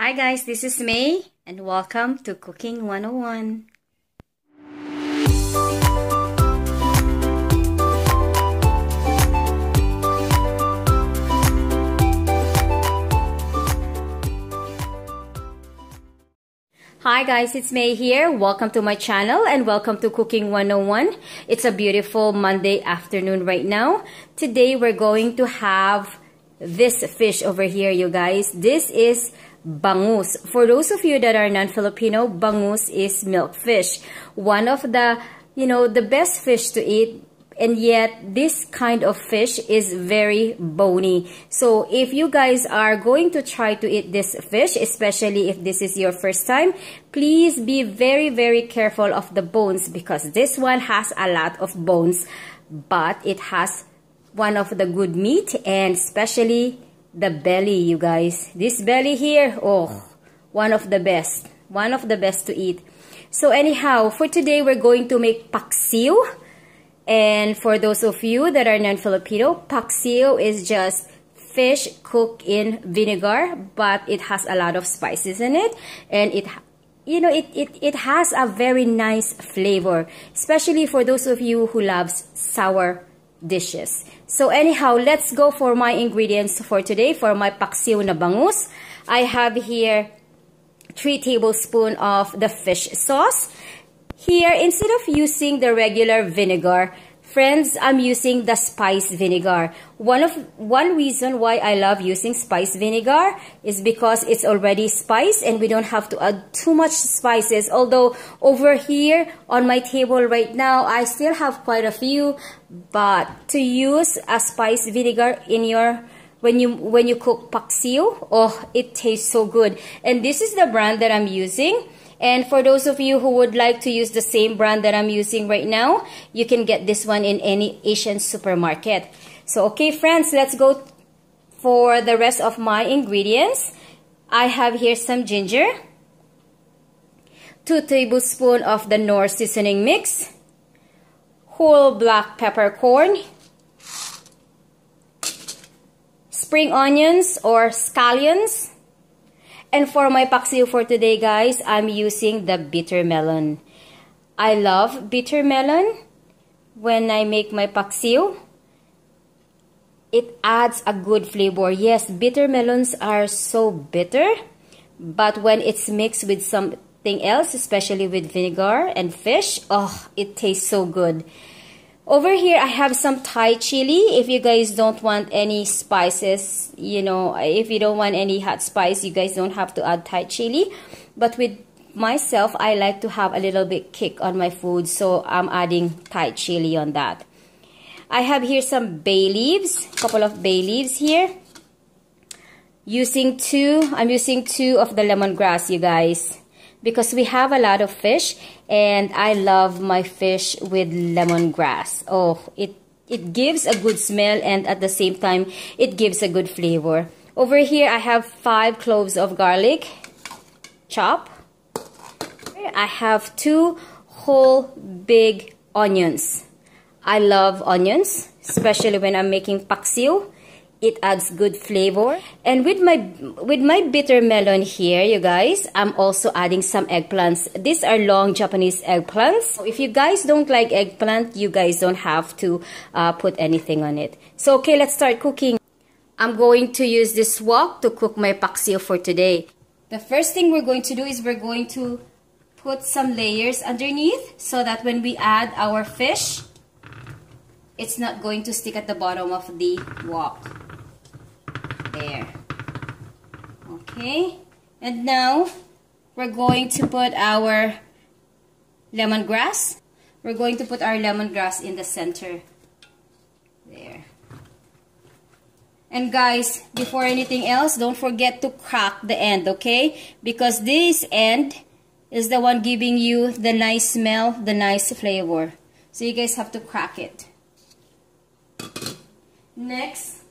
Hi guys, this is Mae and welcome to Cooking 101. Hi guys, it's Mae here. Welcome to my channel and welcome to Cooking 101. It's a beautiful Monday afternoon right now. Today we're going to have this fish over here, you guys. This is bangus. For those of you that are non-Filipino, bangus is milkfish. One of the, you know, the best fish to eat and yet this kind of fish is very bony. So if you guys are going to try to eat this fish, especially if this is your first time, please be very, very careful of the bones because this one has a lot of bones, but it has one of the good meat and especially the belly, you guys. This belly here, oh, ah. one of the best. One of the best to eat. So anyhow, for today, we're going to make paksiw. And for those of you that are non-Filipino, paksiw is just fish cooked in vinegar, but it has a lot of spices in it. And it you know, it, it, it has a very nice flavor, especially for those of you who loves sour dishes. So anyhow, let's go for my ingredients for today for my paksiw na bangus. I have here 3 tablespoons of the fish sauce. Here, instead of using the regular vinegar, Friends, I'm using the spice vinegar. One of one reason why I love using spice vinegar is because it's already spiced and we don't have to add too much spices. Although over here on my table right now, I still have quite a few. But to use a spice vinegar in your when you when you cook paksiw, oh, it tastes so good. And this is the brand that I'm using. And for those of you who would like to use the same brand that I'm using right now, you can get this one in any Asian supermarket. So, okay friends, let's go for the rest of my ingredients. I have here some ginger, 2 tablespoons of the Knorr seasoning mix, whole black peppercorn, spring onions or scallions, and for my paksiw for today, guys, I'm using the bitter melon. I love bitter melon when I make my paksiw. It adds a good flavor. Yes, bitter melons are so bitter, but when it's mixed with something else, especially with vinegar and fish, oh, it tastes so good. Over here, I have some Thai chili. If you guys don't want any spices, you know, if you don't want any hot spice, you guys don't have to add Thai chili. But with myself, I like to have a little bit kick on my food, so I'm adding Thai chili on that. I have here some bay leaves, couple of bay leaves here. Using two, I'm using two of the lemongrass, you guys because we have a lot of fish and I love my fish with lemongrass. Oh, it, it gives a good smell and at the same time, it gives a good flavor. Over here, I have five cloves of garlic, chop. I have two whole big onions. I love onions, especially when I'm making paksiw it adds good flavor. And with my with my bitter melon here you guys i'm also adding some eggplants. These are long japanese eggplants. So if you guys don't like eggplant you guys don't have to uh, put anything on it. So okay let's start cooking. I'm going to use this wok to cook my paksiw for today. The first thing we're going to do is we're going to put some layers underneath so that when we add our fish it's not going to stick at the bottom of the wok there. Okay. And now, we're going to put our lemongrass. We're going to put our lemongrass in the center. There. And guys, before anything else, don't forget to crack the end, okay? Because this end is the one giving you the nice smell, the nice flavor. So you guys have to crack it. Next,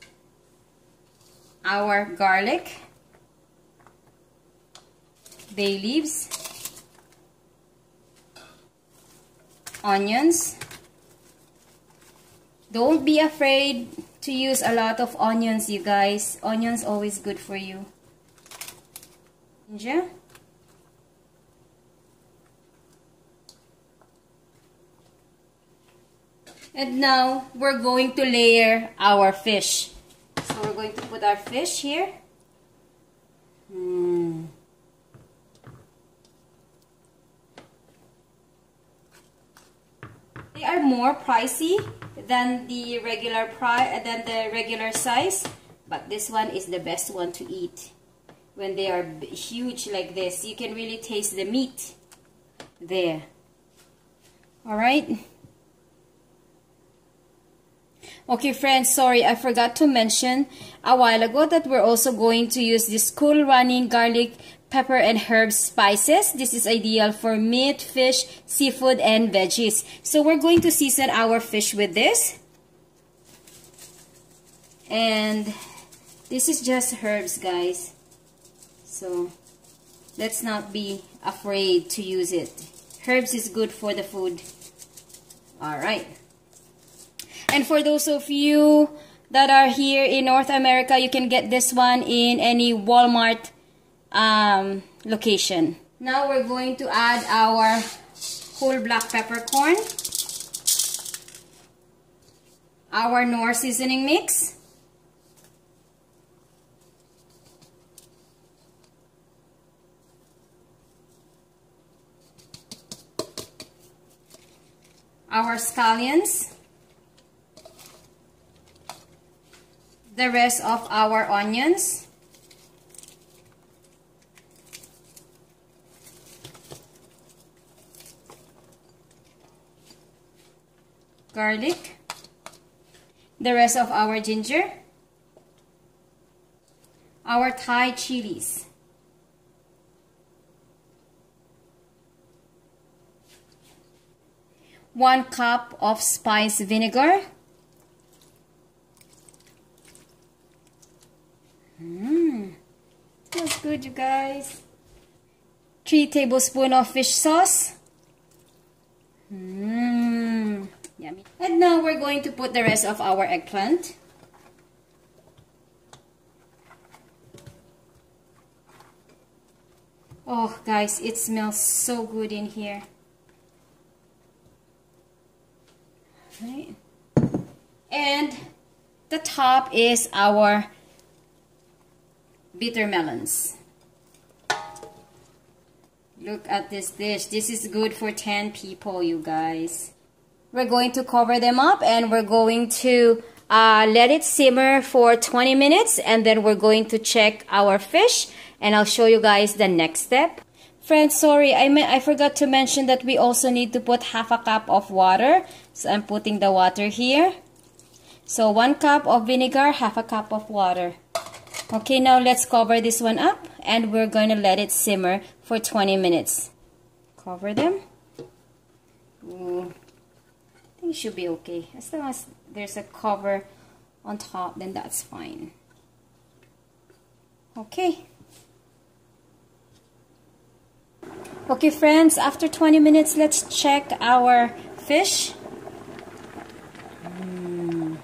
our garlic, bay leaves, onions. Don't be afraid to use a lot of onions, you guys. Onions always good for you. ginger. And now, we're going to layer our fish. So, we're going to put our fish here. Hmm. They are more pricey than the regular price than the regular size, but this one is the best one to eat. When they are huge like this, you can really taste the meat there. All right. Okay, friends, sorry, I forgot to mention a while ago that we're also going to use this cool running garlic, pepper, and herb spices. This is ideal for meat, fish, seafood, and veggies. So we're going to season our fish with this. And this is just herbs, guys. So let's not be afraid to use it. Herbs is good for the food. Alright. And for those of you that are here in North America, you can get this one in any Walmart um, location. Now we're going to add our whole black peppercorn, our Knorr seasoning mix, our scallions, the rest of our onions. Garlic. The rest of our ginger. Our Thai chilies. One cup of spice vinegar. Mmm, smells good, you guys. Three tablespoons of fish sauce. Mmm, yummy. And now we're going to put the rest of our eggplant. Oh, guys, it smells so good in here. Right. And the top is our bitter melons. Look at this dish. This is good for 10 people, you guys. We're going to cover them up and we're going to uh, let it simmer for 20 minutes and then we're going to check our fish and I'll show you guys the next step. Friends, sorry, I, I forgot to mention that we also need to put half a cup of water. So I'm putting the water here. So one cup of vinegar, half a cup of water. Okay, now let's cover this one up and we're going to let it simmer for 20 minutes. Cover them. Ooh. I think it should be okay. As long as there's a cover on top, then that's fine. Okay. Okay, friends, after 20 minutes, let's check our fish. Mm.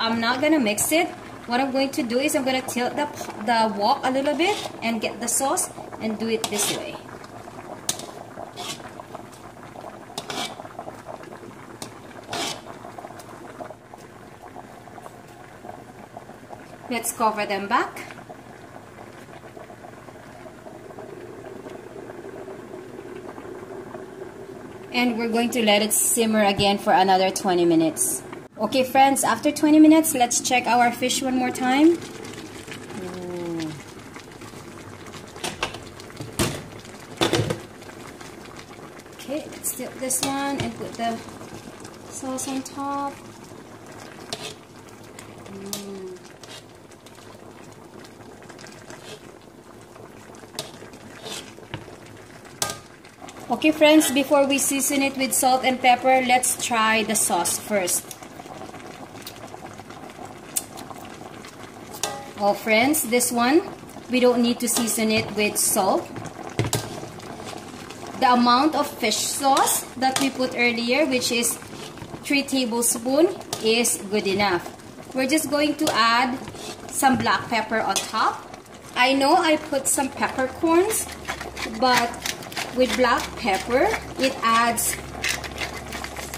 I'm not going to mix it what I'm going to do is I'm going to tilt the, the wok a little bit and get the sauce and do it this way. Let's cover them back. And we're going to let it simmer again for another 20 minutes. Okay, friends, after 20 minutes, let's check our fish one more time. Okay, let's dip this one and put the sauce on top. Okay friends, before we season it with salt and pepper, let's try the sauce first. Oh friends, this one, we don't need to season it with salt. The amount of fish sauce that we put earlier, which is 3 tablespoons, is good enough. We're just going to add some black pepper on top. I know I put some peppercorns, but with black pepper, it adds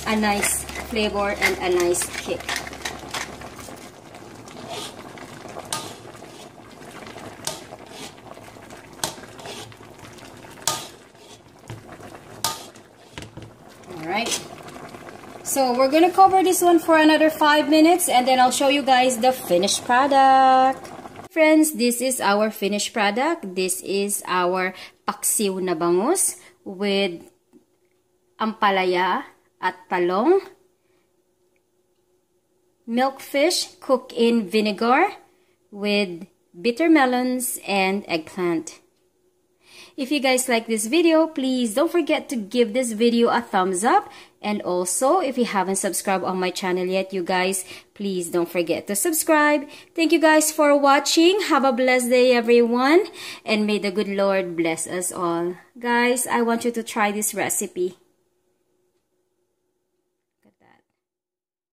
a nice flavor and a nice kick. Alright. So we're to cover this one for another 5 minutes and then I'll show you guys the finished product. Friends, this is our finished product. This is our paksiw na bangus with ampalaya at talong, milkfish cooked in vinegar with bitter melons and eggplant. If you guys like this video, please don't forget to give this video a thumbs up. And also, if you haven't subscribed on my channel yet, you guys, please don't forget to subscribe. Thank you guys for watching. Have a blessed day, everyone. And may the good Lord bless us all. Guys, I want you to try this recipe.